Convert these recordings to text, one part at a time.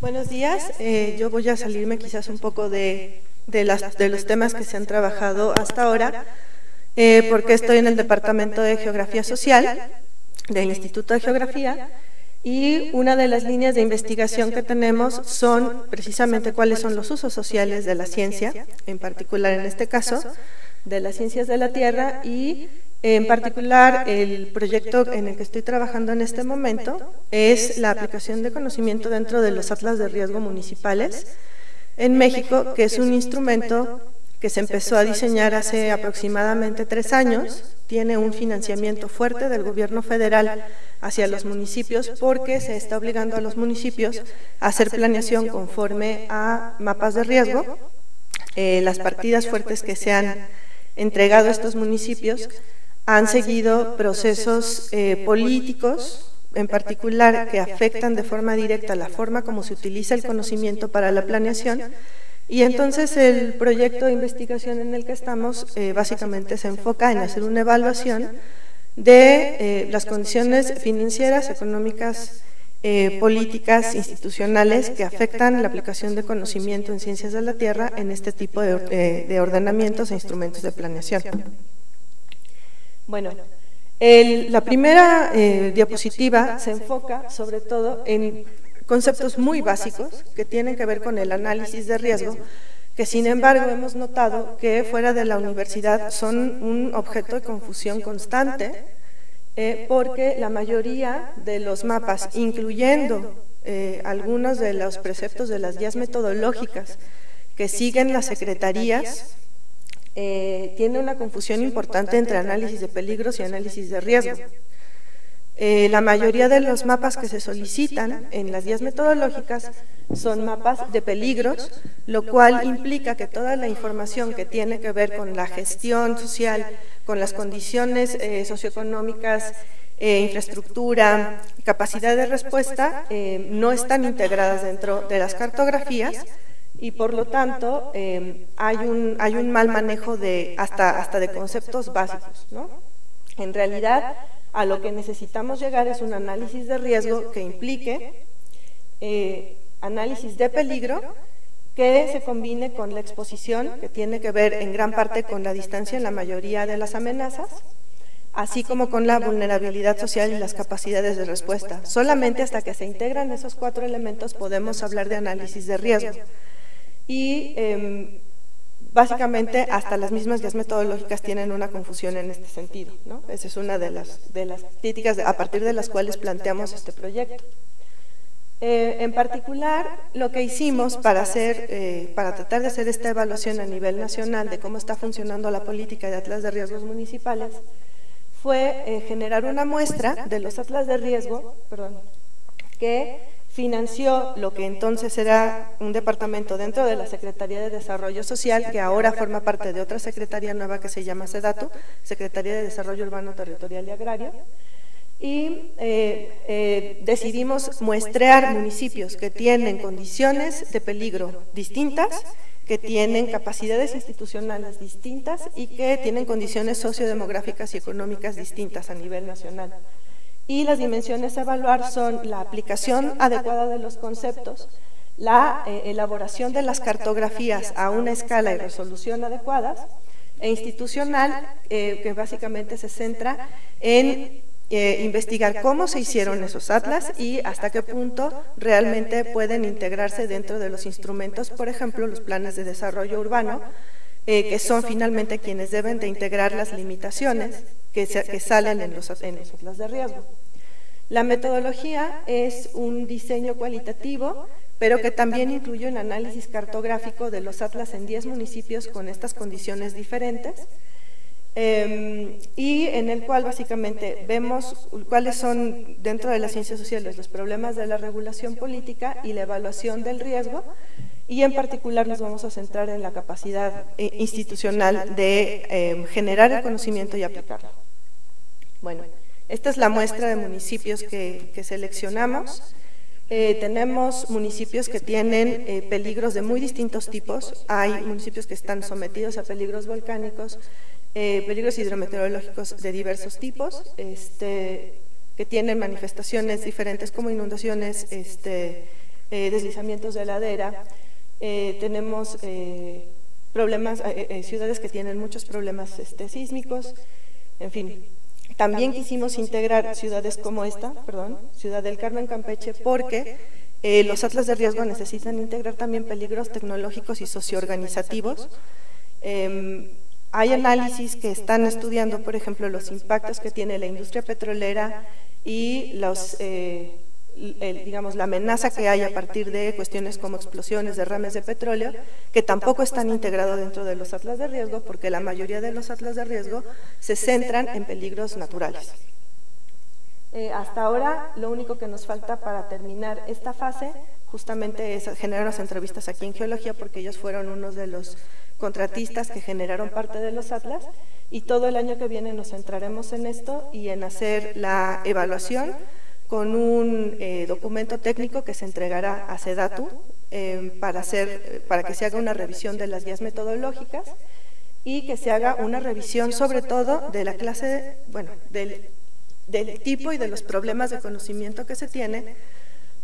Buenos días. Eh, yo voy a salirme quizás un poco de, de, las, de los temas que se han trabajado hasta ahora, eh, porque estoy en el Departamento de Geografía Social del Instituto de Geografía y una de las líneas de investigación que tenemos son precisamente cuáles son los usos sociales de la ciencia, en particular en este caso, de las ciencias de la Tierra y en particular, el proyecto en el que estoy trabajando en este momento es la aplicación de conocimiento dentro de los atlas de riesgo municipales en México, que es un instrumento que se empezó a diseñar hace aproximadamente tres años, tiene un financiamiento fuerte del gobierno federal hacia los municipios porque se está obligando a los municipios a hacer planeación conforme a mapas de riesgo. Eh, las partidas fuertes que se han entregado a estos municipios han seguido procesos eh, políticos, en particular, que afectan de forma directa la forma como se utiliza el conocimiento para la planeación. Y entonces el proyecto de investigación en el que estamos eh, básicamente se enfoca en hacer una evaluación de eh, las condiciones financieras, económicas, políticas, institucionales que afectan la aplicación de conocimiento en ciencias de la Tierra en este tipo de ordenamientos e instrumentos de planeación. Bueno, la primera eh, diapositiva se enfoca sobre todo en conceptos muy básicos que tienen que ver con el análisis de riesgo, que sin embargo hemos notado que fuera de la universidad son un objeto de confusión constante, eh, porque la mayoría de los mapas, incluyendo eh, algunos de los preceptos de las guías metodológicas que siguen las secretarías, eh, tiene una confusión importante entre análisis de peligros y análisis de riesgo. Eh, la mayoría de los mapas que se solicitan en las guías metodológicas son mapas de peligros, lo cual implica que toda la información que tiene que ver con la gestión social, con las condiciones eh, socioeconómicas, infraestructura, capacidad de respuesta, no están integradas dentro de las cartografías, y por lo tanto em, hay, un, hay un mal manejo de, hasta, hasta de conceptos básicos. ¿no? En realidad, a lo que necesitamos llegar es un análisis de riesgo que implique eh, análisis de peligro que se combine con la exposición, que tiene que ver en gran parte con la distancia en la mayoría de las amenazas, así como con la vulnerabilidad social y las capacidades de respuesta. Solamente hasta que se integran esos cuatro elementos podemos hablar de análisis de riesgo y em, básicamente hasta las mismas guías metodológicas tienen una confusión en este sentido. ¿no? Esa es una de las, de las críticas a partir de las cuales planteamos este proyecto. Eh, en particular, lo que hicimos para, hacer, eh, para tratar de hacer esta evaluación a nivel nacional de cómo está funcionando la política de atlas de riesgos municipales fue eh, generar una muestra de los atlas de riesgo perdón, que financió lo que entonces era un departamento dentro de la Secretaría de Desarrollo Social, que ahora forma parte de otra secretaría nueva que se llama SEDATU, Secretaría de Desarrollo Urbano, Territorial y Agrario, y eh, eh, decidimos muestrear municipios que tienen condiciones de peligro distintas, que tienen capacidades institucionales distintas y que tienen condiciones sociodemográficas y económicas distintas a nivel nacional y las dimensiones a evaluar son la aplicación adecuada de los conceptos, la eh, elaboración de las cartografías a una escala y resolución adecuadas, e institucional, eh, que básicamente se centra en eh, investigar cómo se hicieron esos atlas y hasta qué punto realmente pueden integrarse dentro de los instrumentos, por ejemplo, los planes de desarrollo urbano, que son finalmente quienes deben de integrar las limitaciones que, salen en los, en atlas de riesgo. La metodología es un diseño cualitativo, pero que también incluye un análisis cartográfico de los atlas en 10 municipios con estas condiciones diferentes, em, y en el cual básicamente vemos cuáles son dentro de las ciencias sociales los problemas de la regulación política y la evaluación del riesgo, y en particular nos vamos a centrar en la capacidad eh, institucional de em, generar el conocimiento y aplicarlo. Bueno, esta es la muestra de municipios que, seleccionamos. Eh, tenemos municipios que tienen eh, peligros de muy distintos tipos. Hay municipios que están sometidos a peligros volcánicos, peligros hidrometeorológicos de diversos tipos, este, que tienen manifestaciones diferentes como inundaciones, este, deslizamientos de ladera, eh, tenemos problemas, ciudades que tienen muchos problemas este, sísmicos, en fin. También quisimos integrar ciudades como esta, perdón, Ciudad del Carmen, Campeche, porque los atlas de riesgo necesitan integrar también peligros tecnológicos y socioorganizativos. Em, hay análisis que están estudiando, por ejemplo, los impactos que tiene la industria petrolera y los, eh, digamos, la amenaza que hay a partir de cuestiones como explosiones, derrames de petróleo, que tampoco están integrados dentro de los atlas de riesgo, porque la mayoría de los atlas de riesgo se centran en peligros naturales. Eh, hasta ahora, lo único que nos falta para terminar esta fase justamente es generar las entrevistas aquí en Geología, porque ellos fueron unos de los contratistas que generaron parte de los atlas y todo el año que viene nos centraremos en esto y en hacer la evaluación con un eh, documento técnico que se entregará a SEDATU eh, para, hacer, para que se haga una revisión de las guías metodológicas y que se haga una revisión sobre todo de la clase, bueno, del, del tipo y de los problemas de conocimiento que se tiene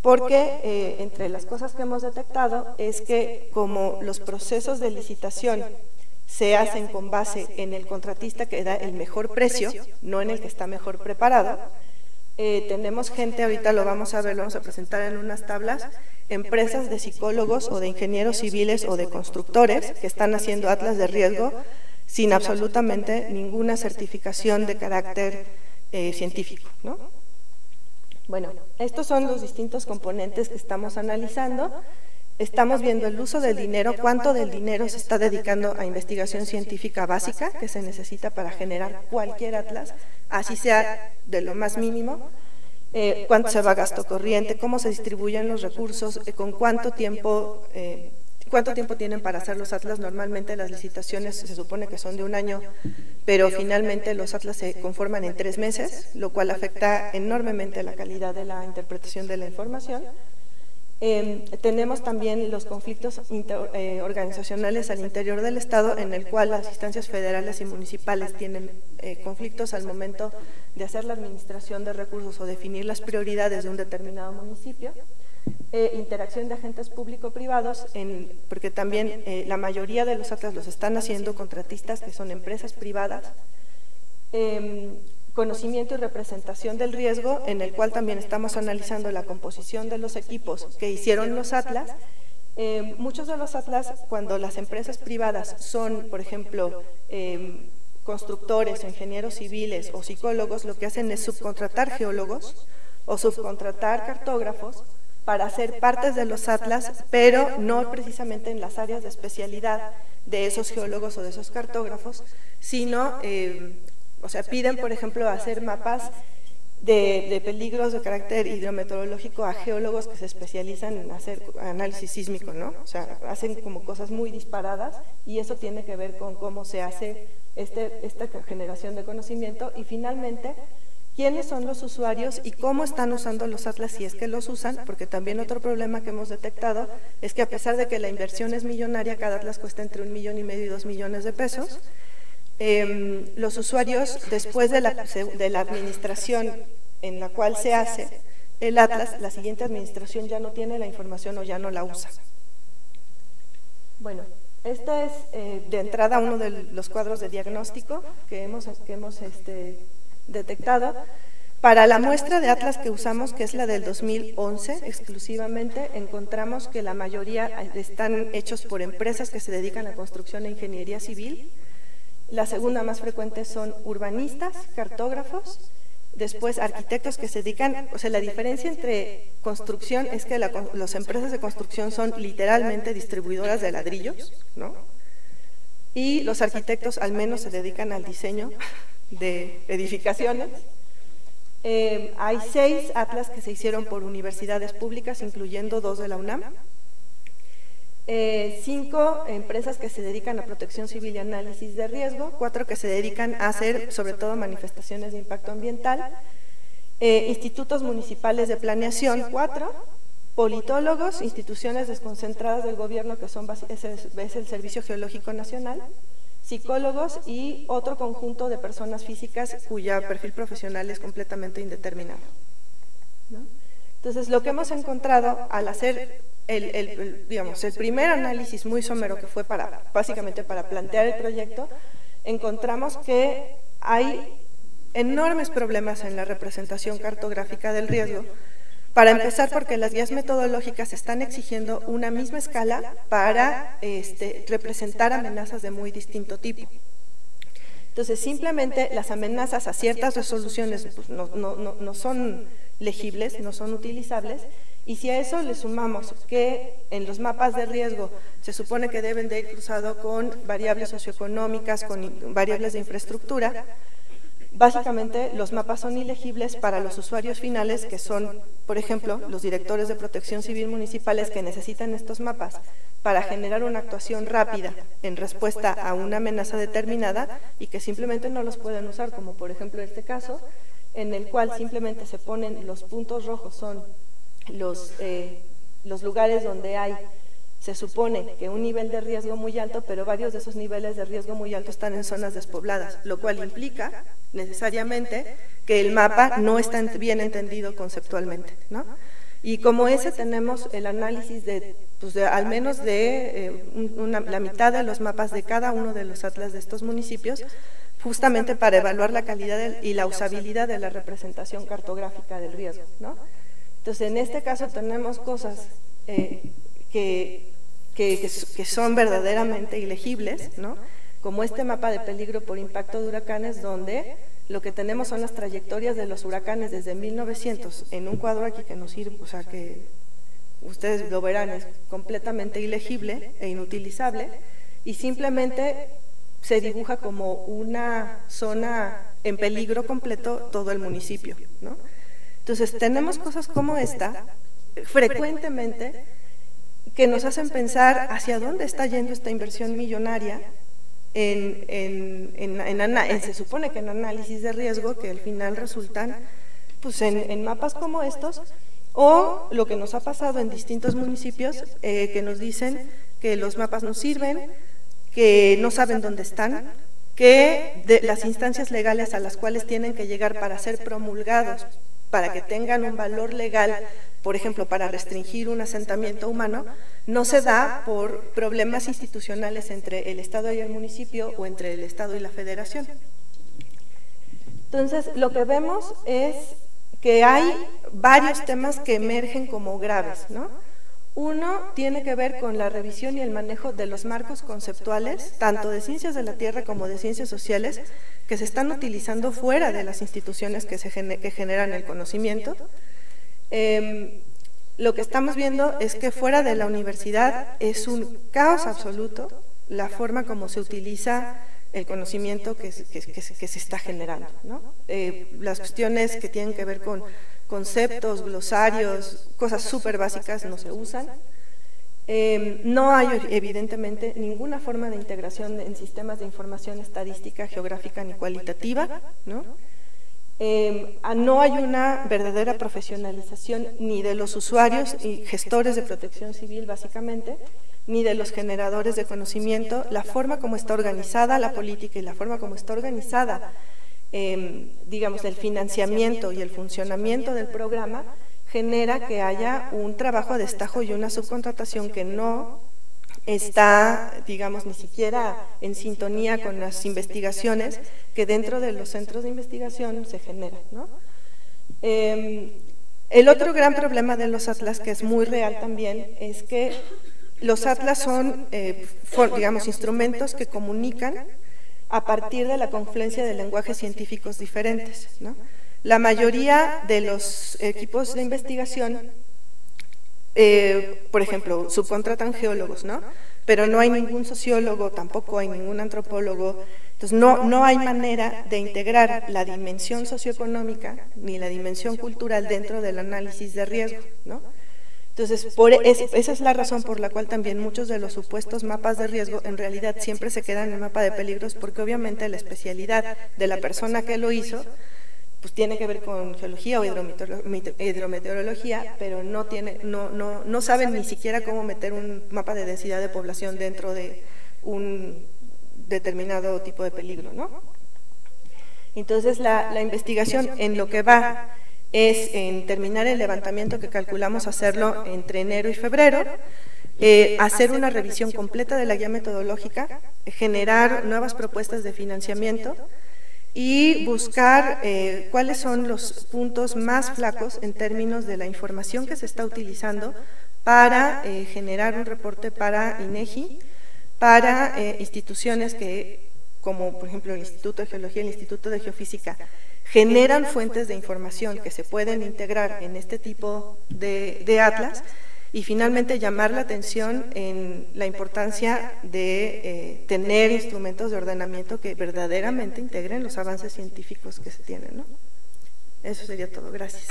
porque eh, entre las cosas que hemos detectado es que como los procesos de licitación se hacen con base en el contratista que da el mejor precio, no en el que está mejor preparado, eh, tenemos gente, ahorita lo vamos a ver, lo vamos a presentar en unas tablas, empresas de psicólogos o de ingenieros civiles o de constructores que están haciendo atlas de riesgo sin absolutamente ninguna certificación de carácter eh, científico. ¿no? Bueno, estos son los distintos componentes que estamos analizando. Estamos viendo el uso del dinero, cuánto del dinero se está dedicando a investigación científica básica que se necesita para generar cualquier atlas, así sea de lo más mínimo, eh, cuánto se va a gasto corriente, cómo se distribuyen los recursos, eh, con cuánto tiempo eh, ¿Cuánto tiempo tienen para hacer los atlas? Normalmente las licitaciones se supone que son de un año, pero finalmente los atlas se conforman en tres meses, lo cual afecta enormemente la calidad de la interpretación de la información. Em, tenemos también los conflictos eh, organizacionales al interior del Estado, en el cual las instancias federales y municipales tienen eh, conflictos al momento de hacer la administración de recursos o definir las prioridades de un determinado municipio. Eh, interacción de agentes público-privados, porque también eh, la mayoría de los atlas los están haciendo contratistas que son empresas privadas, em, conocimiento y representación del riesgo, en el cual también estamos analizando la composición de los equipos que hicieron los atlas. Em, muchos de los atlas, cuando las empresas privadas son, por ejemplo, em, constructores, ingenieros civiles o psicólogos, lo que hacen es subcontratar geólogos o subcontratar cartógrafos para hacer partes de los atlas, pero no precisamente en las áreas de especialidad de esos geólogos o de esos cartógrafos, sino, eh, o sea, piden, por ejemplo, hacer mapas de, peligros de carácter hidrometeorológico a geólogos que se especializan en hacer análisis sísmico, ¿no? O sea, hacen como cosas muy disparadas y eso tiene que ver con cómo se hace este, esta generación de conocimiento y finalmente quiénes son los usuarios y cómo están usando los atlas si es que los usan, porque también otro problema que hemos detectado es que a pesar de que la inversión es millonaria, cada atlas cuesta entre un millón y medio y dos millones de pesos, em, los usuarios después de la, de la administración en la cual se hace el atlas, la siguiente administración ya no tiene la información o ya no la usa. Bueno, este es eh, de entrada uno de los cuadros de diagnóstico que hemos, que hemos este, detectado. Para la muestra de atlas que usamos, que es la del 2011 exclusivamente, encontramos que la mayoría están hechos por empresas que se dedican a construcción e ingeniería civil. La segunda más frecuente son urbanistas, cartógrafos, después arquitectos que se dedican, o sea, la diferencia entre construcción es que las empresas de construcción son literalmente distribuidoras de ladrillos, ¿no? Y los arquitectos al menos se dedican al diseño de edificaciones. Eh, hay seis atlas que se hicieron por universidades públicas, incluyendo dos de la UNAM. Eh, cinco empresas que se dedican a protección civil y análisis de riesgo, cuatro que se dedican a hacer sobre todo manifestaciones de impacto ambiental, eh, institutos municipales de planeación, cuatro, politólogos, instituciones desconcentradas del gobierno que son es el Servicio Geológico Nacional, psicólogos y otro conjunto de personas físicas cuya perfil profesional es completamente indeterminado. Entonces, lo que hemos encontrado al hacer el, digamos, el primer análisis muy somero que fue para, básicamente para plantear el proyecto, encontramos que hay enormes problemas en la representación cartográfica del riesgo. Para empezar, porque las guías metodológicas están exigiendo una misma escala para este, representar amenazas de muy distinto tipo. Entonces, simplemente las amenazas a ciertas resoluciones pues, no, no son legibles, no son utilizables, y si a eso le sumamos que en los mapas de riesgo se supone que deben de ir cruzado con variables socioeconómicas, con variables de infraestructura, básicamente los mapas son ilegibles para los usuarios finales que son, por ejemplo, los directores de protección civil municipales que necesitan estos mapas para generar una actuación rápida en respuesta a una amenaza determinada y que simplemente no los pueden usar, como por ejemplo este caso, en el cual simplemente se ponen los puntos rojos, son los, eh, los lugares donde hay, se supone que un nivel de riesgo muy alto, pero varios de esos niveles de riesgo muy alto están en zonas despobladas, lo cual implica necesariamente que el mapa no está bien entendido conceptualmente. ¿no? Y como ese tenemos el análisis de, pues al menos de eh, la mitad de los mapas de cada uno de los atlas de estos municipios, justamente para evaluar la calidad y la usabilidad de la representación cartográfica del riesgo. ¿no? Entonces, en este caso tenemos cosas eh, que, son verdaderamente ilegibles, ¿no? como este mapa de peligro por impacto de huracanes, donde lo que tenemos son las trayectorias de los huracanes desde 1900, en un cuadro aquí que nos sirve, o sea, que ustedes lo verán, es completamente ilegible e inutilizable, y simplemente se dibuja como una zona en peligro completo todo el municipio. ¿no? Entonces, tenemos cosas como esta frecuentemente que nos hacen pensar hacia dónde está yendo esta inversión millonaria en, en, se supone que en análisis de riesgo que al final resultan pues en, mapas como estos o lo que nos ha pasado en distintos municipios eh, que nos dicen que los mapas no sirven, que no saben dónde están, que de las instancias legales a las cuales tienen que llegar para ser promulgados para que tengan un valor legal, por ejemplo, para restringir un asentamiento humano, no se da por problemas institucionales entre el Estado y el municipio o entre el Estado y la Federación. Entonces, lo que vemos es que hay varios temas que emergen como graves, ¿no? Uno tiene que ver con la revisión y el manejo de los marcos conceptuales, tanto de ciencias de la Tierra como de ciencias sociales, que se están utilizando fuera de las instituciones que, generan el conocimiento. Em, lo que estamos viendo es que fuera de la universidad es un caos absoluto la forma como se utiliza el conocimiento que, se está generando. Eh, las cuestiones que tienen que ver con conceptos, glosarios, cosas súper básicas no se usan. Em, no hay, evidentemente, ninguna forma de integración en sistemas de información estadística, geográfica ni cualitativa. ¿no? Em, no hay una verdadera profesionalización ni de los usuarios y gestores de protección civil, básicamente, ni de los generadores de conocimiento. La forma como está organizada la política y la forma como está organizada Em, digamos, el financiamiento y el funcionamiento del programa genera que haya un trabajo a destajo y una subcontratación que no está, digamos, ni siquiera en sintonía con las investigaciones que dentro de los centros de investigación se generan. Em, el otro gran problema de los atlas, que es muy real también, es que los atlas son, eh, digamos, instrumentos que comunican a partir de la confluencia de lenguajes científicos diferentes. La mayoría de los equipos de investigación, eh, por ejemplo, subcontratan geólogos, ¿no? pero no hay ningún sociólogo, tampoco hay ningún antropólogo. Entonces, no, no hay manera de integrar la dimensión socioeconómica ni la dimensión cultural dentro del análisis de riesgo. ¿no? Entonces, por, esa es la razón por la cual también muchos de los supuestos mapas de riesgo en realidad siempre se quedan en el mapa de peligros porque obviamente la especialidad de la persona que lo hizo pues tiene que ver con geología o hidrometeorología, pero no, tiene, no, no, no saben ni siquiera cómo meter un mapa de densidad de población dentro de un determinado tipo de peligro. ¿no? Entonces, la, la investigación en lo que va es en terminar el levantamiento que calculamos hacerlo entre enero y febrero, eh, hacer una revisión completa de la guía metodológica, generar nuevas propuestas de financiamiento y buscar eh, cuáles son los puntos más flacos en términos de la información que se está utilizando para eh, generar un reporte para INEGI, para instituciones que, como por ejemplo el Instituto de Geología el Instituto de Geofísica, generan fuentes de información que se pueden integrar en este tipo de, atlas y finalmente llamar la atención en la importancia de eh, tener instrumentos de ordenamiento que verdaderamente integren los avances científicos que se tienen. ¿no? Eso sería todo. Gracias.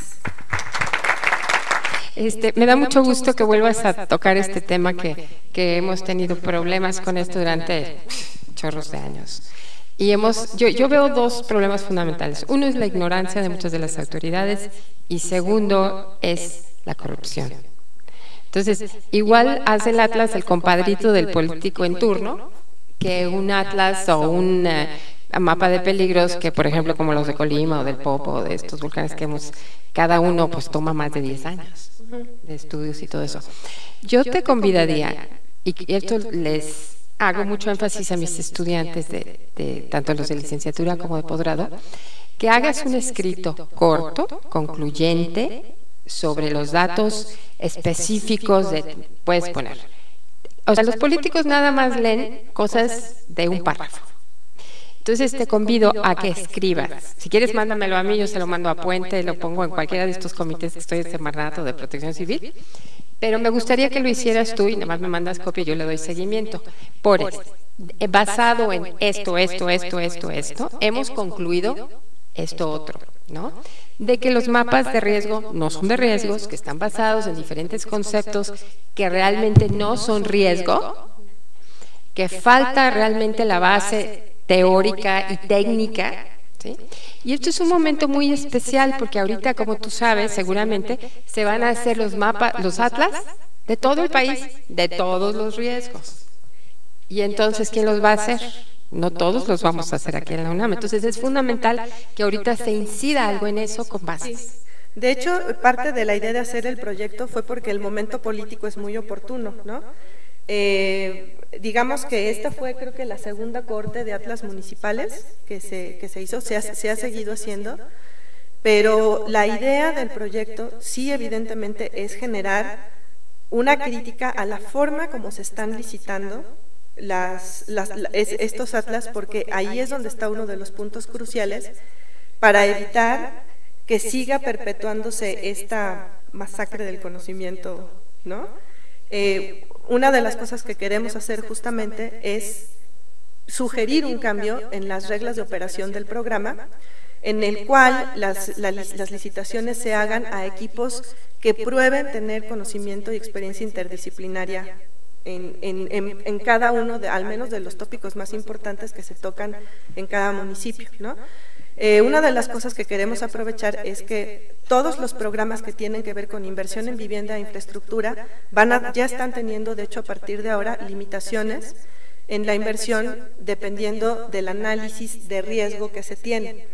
Este, me da mucho gusto que vuelvas a tocar este tema que, que hemos tenido problemas con esto durante chorros de años. Y hemos, yo, yo veo dos problemas fundamentales. Uno es la ignorancia de muchas de las autoridades y segundo es la corrupción. Entonces, igual hace el Atlas el compadrito del político en turno que un Atlas o un eh, mapa de peligros que, por ejemplo, como los de Colima o del Popo de estos volcanes que hemos, cada uno pues toma más de 10 años de estudios y todo eso. Yo te convidaría, y esto les hago mucho énfasis a mis estudiantes, de, tanto los de licenciatura como de posgrado, que hagas un escrito corto, concluyente, sobre los datos específicos de, puedes poner. O sea, los políticos nada más leen cosas de un párrafo. Entonces te convido a que escribas. Si quieres, mándamelo a mí, yo se lo mando a Puente, lo pongo en cualquiera de estos comités que estoy en Semarnato de Protección Civil pero me gustaría que lo hicieras tú y nada más me mandas copia y yo le doy seguimiento. Por eh, basado en esto, esto, esto, esto, esto, hemos concluido esto otro, ¿no? De que los mapas de riesgo no son de riesgos, que están basados en diferentes conceptos que realmente no son riesgo, que falta realmente la base teórica y técnica y esto es un momento muy especial porque ahorita, como tú sabes, seguramente se van a hacer los mapas, los atlas de todo el país, de todos los riesgos. Y entonces, ¿quién los va a hacer? No todos los vamos a hacer aquí en la UNAM. Entonces es fundamental que ahorita se incida algo en eso con bases. De hecho, parte de la idea de hacer el proyecto fue porque el momento político es muy oportuno, ¿no? Eh, digamos que esta fue creo que la segunda corte de atlas municipales que se, que se hizo, se ha, se ha seguido haciendo, pero la idea del proyecto sí evidentemente es generar una crítica a la forma como se están licitando estos atlas, porque ahí es donde está uno de los puntos cruciales para evitar que siga perpetuándose esta masacre del conocimiento, ¿no? Eh, una de las cosas que queremos hacer justamente es sugerir un cambio en las reglas de operación del programa, en el cual las, licitaciones se hagan a equipos que prueben tener conocimiento y experiencia interdisciplinaria en, cada uno, de, al menos de los tópicos más importantes que se tocan en cada municipio. ¿no? Eh, una de las cosas que queremos aprovechar es que todos los programas que tienen que ver con inversión en vivienda e infraestructura van ya están teniendo, de hecho, a partir de ahora, limitaciones en la inversión dependiendo del análisis de riesgo que se tiene.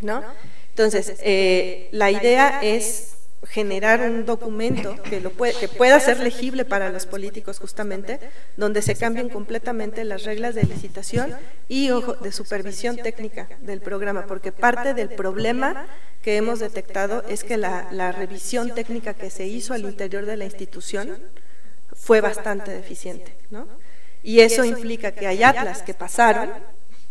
¿no? Entonces, eh, la idea es generar un documento que, lo puede, que pueda ser legible para los políticos justamente, donde se cambien completamente las reglas de licitación y ojo, de supervisión técnica del programa, porque parte del problema que hemos detectado es que la, la revisión técnica que se hizo al interior de la institución fue bastante deficiente, ¿no? Y eso implica que hay atlas que pasaron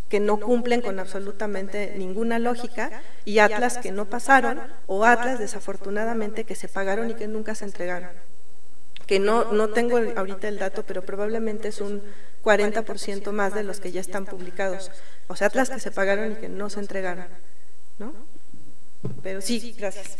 que no cumplen con absolutamente ninguna lógica y atlas que no pasaron o atlas desafortunadamente que se pagaron y que nunca se entregaron. Que no, no tengo ahorita el dato, pero probablemente es un 40% más de los que ya están publicados. O sea, atlas que se pagaron y que no se entregaron. ¿no? Pero sí, gracias.